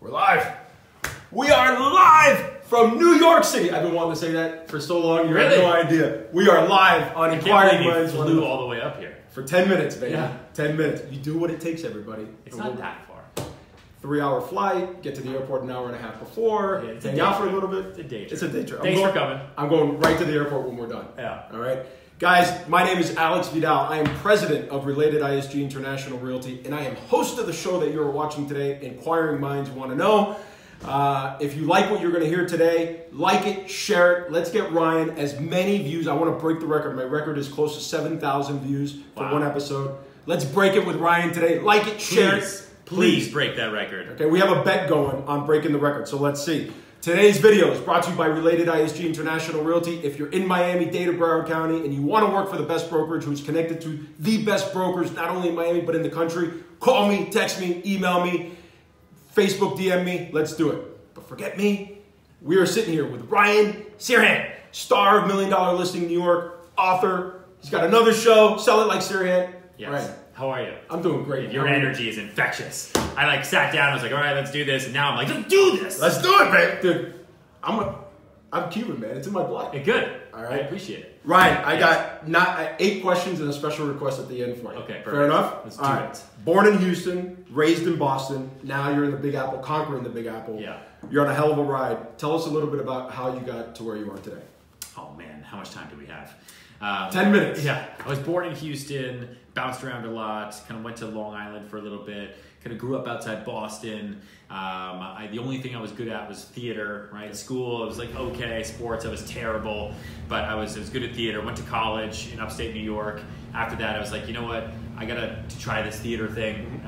We're live. We are live from New York City. I've been wanting to say that for so long. You Really? have no idea. We are live on Inquiring Minds flew all the way up here. for 10 minutes, baby. Yeah. 10 minutes. You do what it takes, everybody. It's not we'll- that far. Three hour flight, get to the airport an hour and a half before, Yeah, it's a hang out for a little bit. It's a day trip. It's a day trip. I'm Thanks going- for coming. I'm going right to the airport when we're done. Yeah. All right. Guys, my name is Alex Vidal. I am president of Related ISG International Realty, and I am host of the show that you're watching today, Inquiring Minds Want to Know. Uh, if you like what you're going to hear today, like it, share it. Let's get Ryan as many views. I want to break the record. My record is close to 7,000 views for Wow. one episode. Let's break it with Ryan today. Like it, share Please, it. please break that record. Okay, we have a bet going on breaking the record, so let's see. Today's video is brought to you by Related ISG International Realty. If you're in Miami Dade or Broward County and you want to work for the best brokerage who's connected to the best brokers, not only in Miami but in the country, call me, text me, email me, Facebook DM me. Let's do it. But forget me. We are sitting here with Ryan Serhant, star of Million Dollar Listing New York, author. He's got another show, Sell It Like Serhant. Yes. Ryan, How are you? I'm doing great. Your energy is infectious. I like sat down. I was like, all right, let's do this. And now I'm like, let's do this. Let's do it, babe. Dude, I'm a, I'm Cuban, man. It's in my blood. Good. All right. I appreciate it. Ryan, I got not uh, eight questions and a special request at the end for you. Okay, perfect. fair enough. Let's do All right. it. Born in Houston, raised in Boston. Now you're in the Big Apple, conquering the Big Apple. Yeah. You're on a hell of a ride. Tell us a little bit about how you got to where you are today. Oh man, how much time do we have? Um, Ten minutes. Yeah, I was born in Houston, bounced around a lot, kind of went to Long Island for a little bit, kind of grew up outside Boston. Um, I, the only thing I was good at was theater, right? School, I was like okay, sports, I was terrible, but I was, I was good at theater. Went to college in upstate New York. After that, I was like, you know what? I gotta to try this theater thing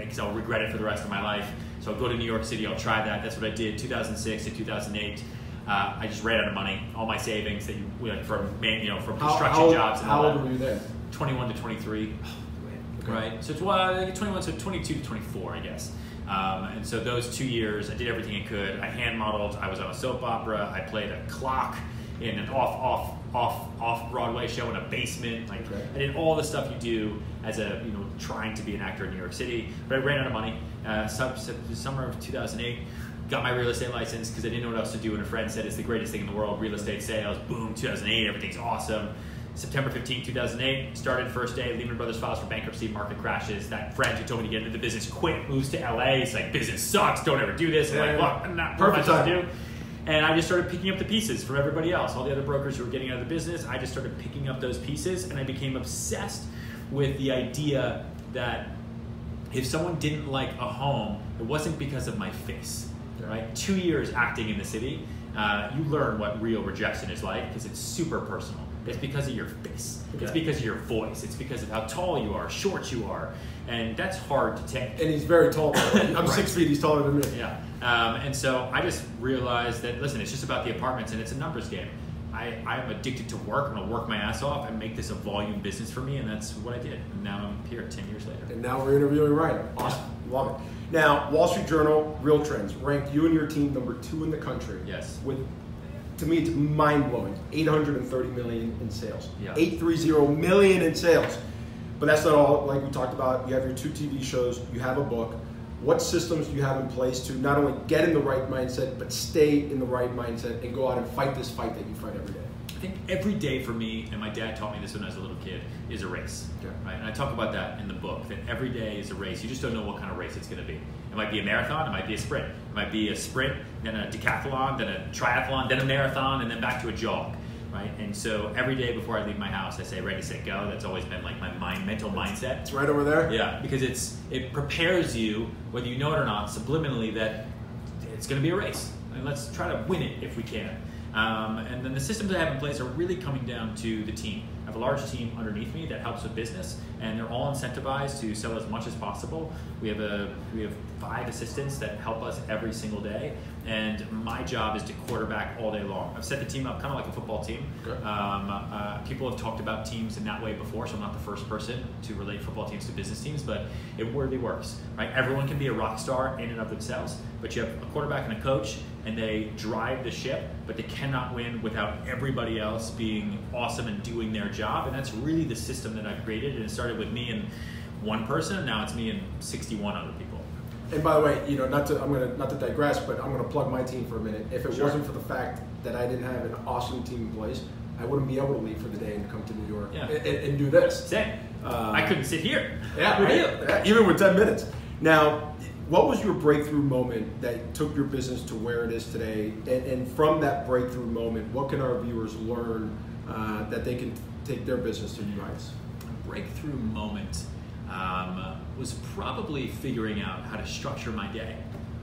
because I'll regret it for the rest of my life. So I'll go to New York City, I'll try that. That's what I did 2006 to 2008. Uh, I just ran out of money. All my savings that you like from man, you know from construction how, jobs and how all old were you then? 21 to 23, Okay. right? So it's well, 21 to 22 to 24, I guess. Um, and so those two years, I did everything I could. I hand modeled. I was on a soap opera. I played a clock in an off off off off Broadway show in a basement. Like Okay. I did all the stuff you do as a you know trying to be an actor in New York City. But I ran out of money. Uh, sub, sub, the summer of 2008. Got my real estate license because I didn't know what else to do. And a friend said it's the greatest thing in the world. Real estate sales. Boom. 2008. Everything's awesome. September 15, 2008, started first day. Lehman Brothers files for bankruptcy, market crashes. That friend who told me to get into the business quit, moves to LA. He's like, business sucks, don't ever do this. I'm Yeah. like, what? I'm not, what am I Perfect to do? And I just started picking up the pieces from everybody else. All the other brokers who were getting out of the business, I just started picking up those pieces and I became obsessed with the idea that if someone didn't like a home, it wasn't because of my face. Right? Two years acting in the city, uh, you learn what real rejection is like because it's super personal. It's because of your face. It's because of your voice. It's because of how tall you are, short you are, and that's hard to take. And he's very tall. I'm Right. six feet. He's taller than me. Yeah. Um, and so I just realized that, listen, it's just about the apartments and it's a numbers game. I, I'm addicted to work. I'm going to work my ass off and make this a volume business for me. And that's what I did. And now I'm here 10 years later. And now we're interviewing Ryan. Awesome. Love it. Now, Wall Street Journal, Real Trends, ranked you and your team number two in the country. Yes. With, to me, it's mind blowing. 830 million in sales. Yeah. 830 million in sales. But that's not all. Like we talked about, you have your two TV shows, you have a book. What systems do you have in place to not only get in the right mindset, but stay in the right mindset and go out and fight this fight that you fight every day? I think every day for me, and my dad taught me this when I was a little kid, is a race. Yeah. Right? And I talk about that in the book, that every day is a race. You just don't know what kind of race it's going to be. It might be a marathon, it might be a sprint. It might be a sprint, then a decathlon, then a triathlon, then a marathon, and then back to a jog. Right? And so every day before I leave my house, I say ready, set, go. That's always been like my mind, mental mindset. It's right over there. Yeah, because it's it prepares you, whether you know it or not, subliminally that it's going to be a race, and let's try to win it if we can. Um, and then the systems I have in place are really coming down to the team. I have a large team underneath me that helps with business, and they're all incentivized to sell as much as possible. We have a we have five assistants that help us every single day, and my job is to quarterback all day long. I've set the team up kind of like a football team. Okay. Um, uh, people have talked about teams in that way before, so I'm not the first person to relate football teams to business teams, but it really works, right? Everyone can be a rock star in and of themselves, but you have a quarterback and a coach, and they drive the ship, but they cannot win without everybody else being awesome and doing their job, and that's really the system that I've created, and it started with me and one person, and now it's me and 61 other people. And by the way, you know, not to I'm gonna not to digress, but I'm gonna plug my team for a minute. If it Sure. wasn't for the fact that I didn't have an awesome team in place, I wouldn't be able to leave for the day and come to New York Yeah. and, and, do this. Same. Uh, I couldn't sit here. Yeah, with right? you. Yeah, even with 10 minutes. Now, what was your breakthrough moment that took your business to where it is today? And, and from that breakthrough moment, what can our viewers learn uh, that they can take their business to new heights? Breakthrough moment um, was probably figuring out how to structure my day,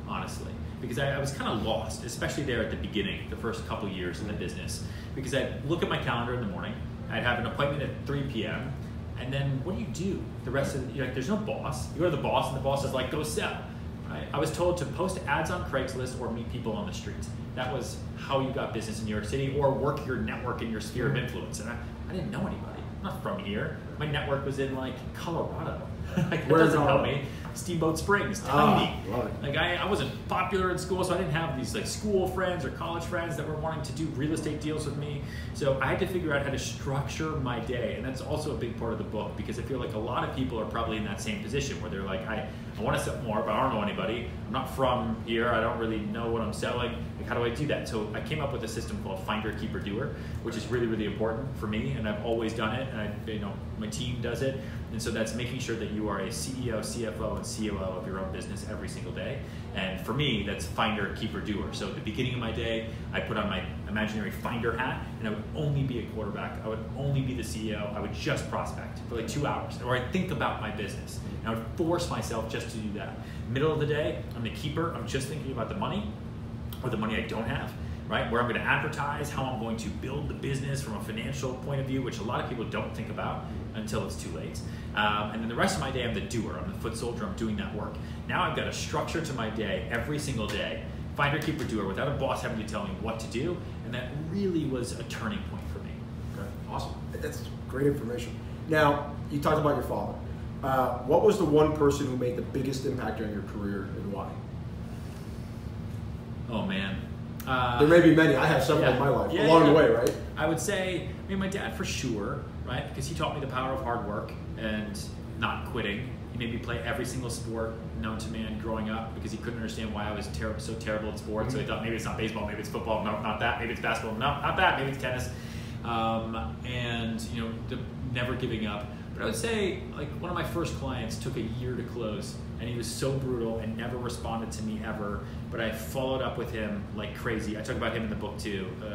honestly. Because I, I was kind of lost, especially there at the beginning, the first couple years in the business. Because I'd look at my calendar in the morning, I'd have an appointment at 3 p.m., and then what do you do the rest of the, you're like, there's no boss. You go to the boss, and the boss is like, go sell. Right? I was told to post ads on Craigslist or meet people on the streets. That was how you got business in New York City or work your network in your sphere of influence. And I, I didn't know anybody. Not from here. My network was in like Colorado. like that Where doesn't help me. Steamboat Springs, Ah, tiny. it. like I, I wasn't popular in school, so I didn't have these like school friends or college friends that were wanting to do real estate deals with me. So I had to figure out how to structure my day, and that's also a big part of the book because I feel like a lot of people are probably in that same position where they're like, I, I want to sell more, but I don't know anybody. I'm not from here. I don't really know what I'm selling. Like, how do I do that? So I came up with a system called Finder, Keeper, Doer, which is really, really important for me, and I've always done it, and I, you know, my team does it, and so that's making sure that you are a CEO, CFO, and COO of your own business every single day. And for me, that's Finder, Keeper, Doer. So at the beginning of my day, I put on my imaginary Finder hat, and I would only be a quarterback. I would only be the CEO. I would just prospect for like two hours, or I'd think about my business. And I would force myself just to do that. Middle of the day, I'm the keeper. I'm just thinking about the money or the money I don't have, right? Where I'm going to advertise, how I'm going to build the business from a financial point of view, which a lot of people don't think about until it's too late. Um, and then the rest of my day, I'm the doer. I'm the foot soldier. I'm doing that work. Now I've got a structure to my day every single day. Finder, keeper, doer, without a boss having to tell me what to do. And that really was a turning point for me. Okay, awesome. That's great information. Now, you talked about your father. Uh, what was the one person who made the biggest impact on your career and why? Oh man. Uh, There may be many. I have several yeah. in my life Yeah, along the way, right? I would say, I mean, my dad for sure, right? Because he taught me the power of hard work and not quitting. Made me play every single sport known to man growing up because he couldn't understand why I was ter- so terrible at sports. So he thought maybe it's not baseball, maybe it's football, no, not that. Maybe it's basketball, no, not that. Maybe it's tennis. Um, and you know, the, never giving up. But I would say, like one of my first clients took a year to close, and he was so brutal and never responded to me ever. But I followed up with him like crazy. I talk about him in the book too. Uh,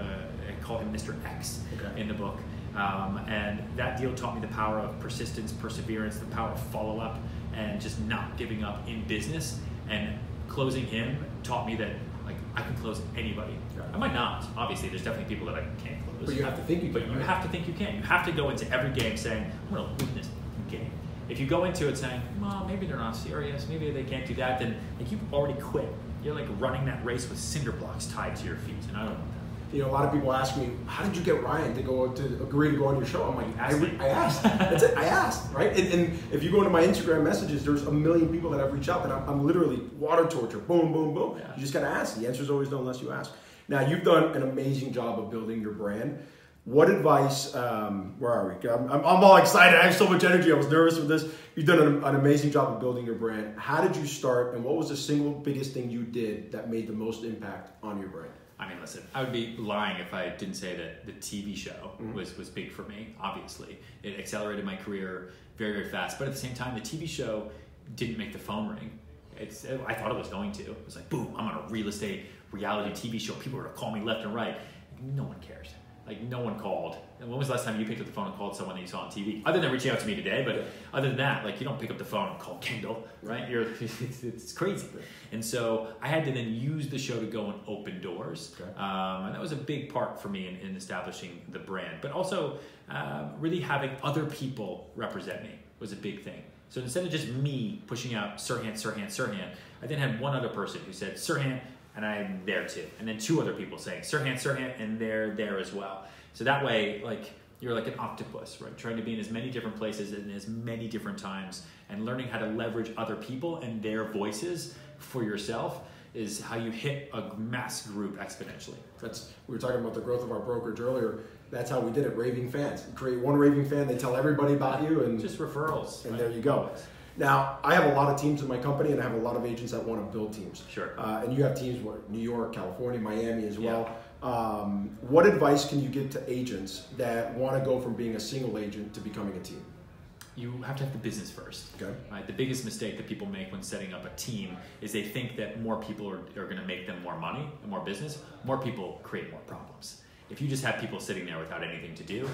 I call him Mr. X Okay. in the book. Um, and that deal taught me the power of persistence, perseverance, the power of follow up, and just not giving up in business. And closing him taught me that like I can close anybody. I might not. Obviously, there's definitely people that I can't close. But you have to think you can. But you have to think you can. You have to go into every game saying, "I'm going to win this game." If you go into it saying, "Well, maybe they're not serious. Maybe they can't do that," then like you've already quit. You're like running that race with cinder blocks tied to your feet, and I don't. You know, a lot of people ask me, "How did you get Ryan to go to agree to go on your show?" I'm like, I, I asked. That's it. I asked, right? And, and if you go into my Instagram messages, there's a million people that I've reached out, and I'm, I'm literally water torture. Boom, boom, boom. Yeah. You just gotta ask. The answer's always no unless you ask. Now, you've done an amazing job of building your brand. What advice? Um, where are we? I'm, I'm, I'm all excited. I have so much energy. I was nervous with this. You've done an, an amazing job of building your brand. How did you start, and what was the single biggest thing you did that made the most impact on your brand? I mean, listen, I would be lying if I didn't say that the TV show mm-hmm. was, was big for me, obviously. It accelerated my career very, very fast. But at the same time, the TV show didn't make the phone ring. It's, I thought it was going to. It was like, boom, I'm on a real estate reality TV show. People are going to call me left and right. No one cares. Like, no one called. And when was the last time you picked up the phone and called someone that you saw on TV? Other than reaching out to me today, but other than that, like, you don't pick up the phone and call Kendall, right? You're, it's, it's crazy. And so I had to then use the show to go and open doors. Okay. Um, and that was a big part for me in, in establishing the brand. But also, um, really having other people represent me was a big thing. So instead of just me pushing out Serhant, Serhant, Serhant, I then had one other person who said Serhant, and I'm there too. And then two other people saying Serhant, Serhant, and they're there as well. So that way, like, you're like an octopus, right? Trying to be in as many different places and as many different times and learning how to leverage other people and their voices for yourself is how you hit a mass group exponentially. That's we were talking about the growth of our brokerage earlier. That's how we did it. Raving fans. Create one raving fan, they tell everybody about you, and Just referrals. and right? there you go. Now, I have a lot of teams in my company, and I have a lot of agents that want to build teams. Sure. Uh, and you have teams where New York, California, Miami as Yeah. well. Um, what advice can you give to agents that want to go from being a single agent to becoming a team? You have to have the business first. Okay. Right? The biggest mistake that people make when setting up a team is they think that more people are, are going to make them more money and more business. More people create more problems. If you just have people sitting there without anything to do,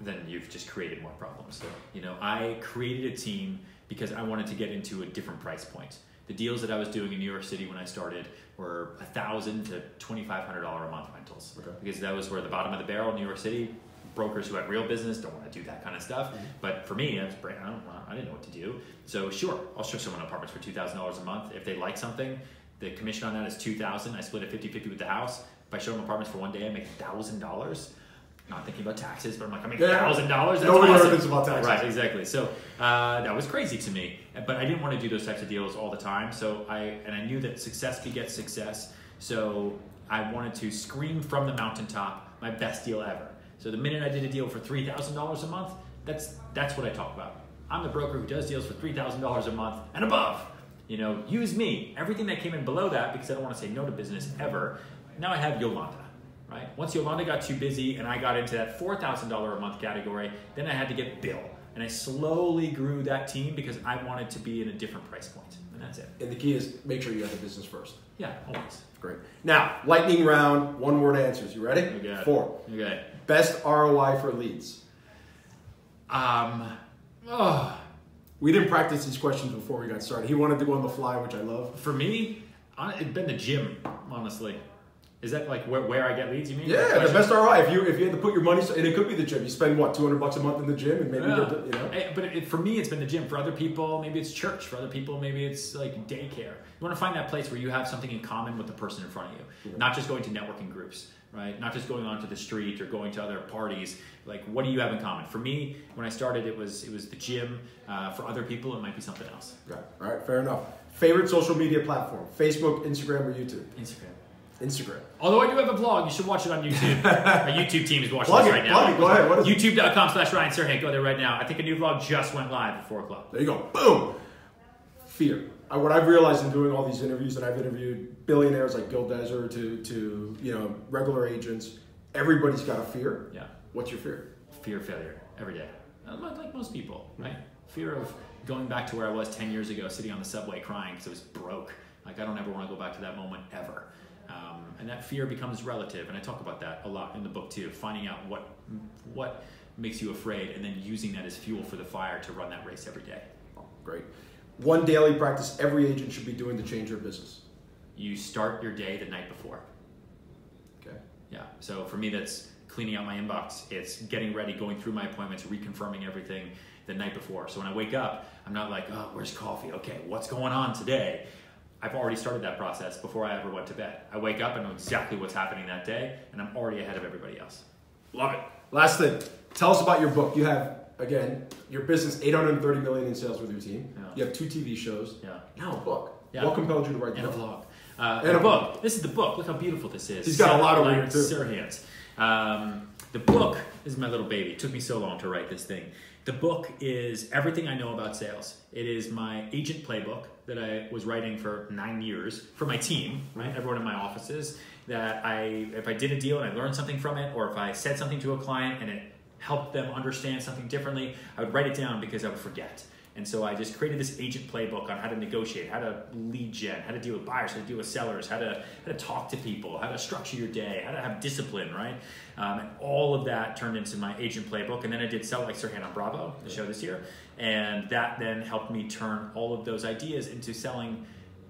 then you've just created more problems. You know, I created a team because I wanted to get into a different price point. The deals that I was doing in New York City when I started were a thousand to twenty five hundred dollar a month rentals Okay. because that was where the bottom of the barrel in New York City. Brokers who had real business don't want to do that kind of stuff. Mm-hmm. But for me, I was brand, I, don't, I didn't know what to do. So sure, I'll show someone apartments for two thousand dollars a month. If they like something, the commission on that is two thousand. I split it 50-50 with the house. If I show them apartments for one day, I make thousand dollars. Not thinking about taxes, but I'm like, I make thousand dollars. That's Nobody ever awesome. thinks about taxes. Right, exactly. So uh, that was crazy to me, but I didn't want to do those types of deals all the time. So I and I knew that success begets success. So I wanted to scream from the mountaintop my best deal ever. So the minute I did a deal for three thousand dollars a month, that's that's what I talk about. I'm the broker who does deals for three thousand dollars a month and above. You know, use me. Everything that came in below that, because I don't want to say no to business ever. Now I have Yolanda right? Once Yolanda got too busy and I got into that $4,000 a month category, then I had to get Bill. And I slowly grew that team because I wanted to be in a different price point. And that's it. And the key is make sure you have the business first. Yeah, always. Great. Now, lightning round, one word answers. You ready? You. Four. Okay. Best ROI for leads. Um, oh, We didn't practice these questions before we got started. He wanted to go on the fly, which I love. for me, it's been the gym, honestly. Is that like where, where I get leads, you mean? Yeah, the best ROI. If you if you had to put your money, and it could be the gym. You spend what two hundred bucks a month in the gym, and maybe Yeah. you know. Eh, But it, for me, it's been the gym. For other people, maybe it's church. For other people, maybe it's like daycare. You want to find that place where you have something in common with the person in front of you, not just going to networking groups, right? Not just going onto the street or going to other parties. Like, what do you have in common? For me, when I started, it was it was the gym. Uh, for other people, it might be something else. Okay. All right, fair enough. Favorite social media platform: Facebook, Instagram, or YouTube? Instagram. Instagram. Although I do have a vlog, you should watch it on YouTube. My YouTube team is watching Plug this it, right now. it, go ahead, what is? YouTube.com slash Ryan Serhant. Go there right now. I think a new vlog just went live at 4 o'clock. There you go. Boom. Fear. Uh, what I've realized in doing all these interviews, and I've interviewed billionaires like Gil Dezer to to you know regular agents. Everybody's got a fear. Yeah. What's your fear? fear of failure every day. Uh, Like like most people, right? Fear of going back to where I was 10 years ago, sitting on the subway crying because I was broke. Like, I don't ever want to go back to that moment ever. Um, and that fear becomes relative, and I talk about that a lot in the book too. Finding out what what makes you afraid, and then using that as fuel for the fire to run that race every day. Oh, great. One daily practice every agent should be doing to change their business. You start your day the night before. Okay. Yeah. So for me, that's cleaning out my inbox. It's getting ready, going through my appointments, reconfirming everything the night before. So when I wake up, I'm not like, oh, where's coffee? Okay, what's going on today? I've already started that process before I ever went to bed. I wake up and know exactly what's happening that day, and I'm already ahead of everybody else. Love it. Last thing. Tell us about your book. You have again your business 830 million in sales with your team. Yeah. You have two TV shows. Yeah. Now a book. Yeah. What compelled you to write the And a book? vlog. Uh, And and a a book. This is the book. Look how beautiful this is. He's got a lot of Like too. Serhants. Um, the book is my little baby. It took me so long to write this thing. The book is everything I know about sales. It is my agent playbook that I was writing for nine years for my team, right? Everyone in my offices. That I, if I did a deal and I learned something from it, or if I said something to a client and it helped them understand something differently, I would write it down because I would forget. And so I just created this agent playbook on how to negotiate, how to lead gen, how to deal with buyers, how to deal with sellers, how to how to talk to people, how to structure your day, how to have discipline, right? Um, and all of that turned into my agent playbook. And then I did Sell Like Serhant on Bravo, the show this year, and that then helped me turn all of those ideas into selling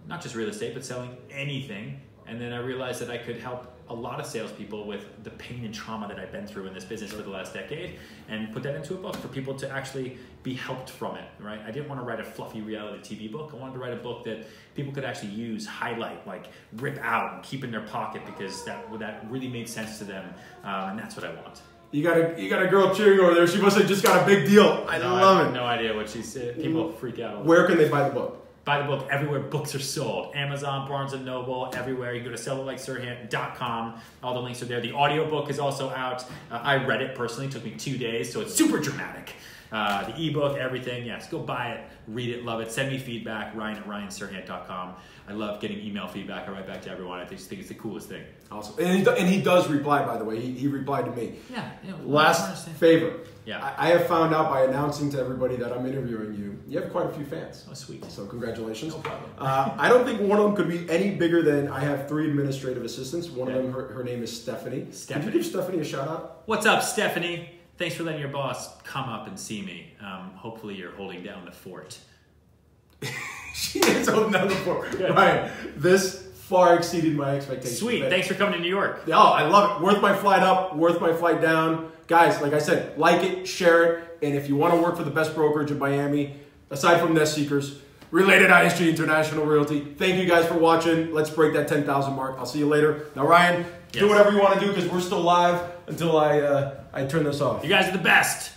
not just real estate, but selling anything. And then I realized that I could help a lot of salespeople with the pain and trauma that I've been through in this business for the last decade and put that into a book for people to actually be helped from it, right? I didn't want to write a fluffy reality TV book. I wanted to write a book that people could actually use, highlight, like rip out and keep in their pocket because that, that really made sense to them. Uh, and that's what I want. You got a you got a girl cheering over there. She must have just got a big deal. I No, love have it. No idea what she said. People freak out. Where can they buy the book? Buy the book everywhere books are sold. Amazon, Barnes & Noble, everywhere. You go to sellitlikeserhant.com. All the links are there. The audiobook is also out. Uh, I read it personally. It took me two days, so it's super dramatic. uh, the ebook, everything. Yes, go buy it, read it, love it. Send me feedback, Ryan at ryanserhant.com. I love getting email feedback. I write back to everyone. I just think it's the coolest thing. Awesome. And he, and he does reply, by the way. He, he replied to me. Yeah. yeah Last favor. Yeah. I, I have found out by announcing to everybody that I'm interviewing you, you have quite a few fans. Oh, sweet. So congratulations. No problem. Uh, I don't think one of them could be any bigger than I have three administrative assistants. One Yeah. of them, her, her name is Stephanie. Stephanie. Could you give Stephanie a shout out? What's up, Stephanie? Thanks for letting your boss come up and see me. Um, hopefully, you're holding down the fort. she is holding down the fort. Good. Ryan, this far exceeded my expectations. Sweet. Thanks for coming to New York. Oh, I love it. Worth my flight up, worth my flight down. Guys, like I said, like it, share it, and if you want to work for the best brokerage in Miami, aside from Nest Seekers, Related ISG International Realty. Thank you guys for watching. Let's break that 10,000 mark. I'll see you later. Now, Ryan, do whatever you want to do because we're still live until I uh, I turn this off. You guys are the best.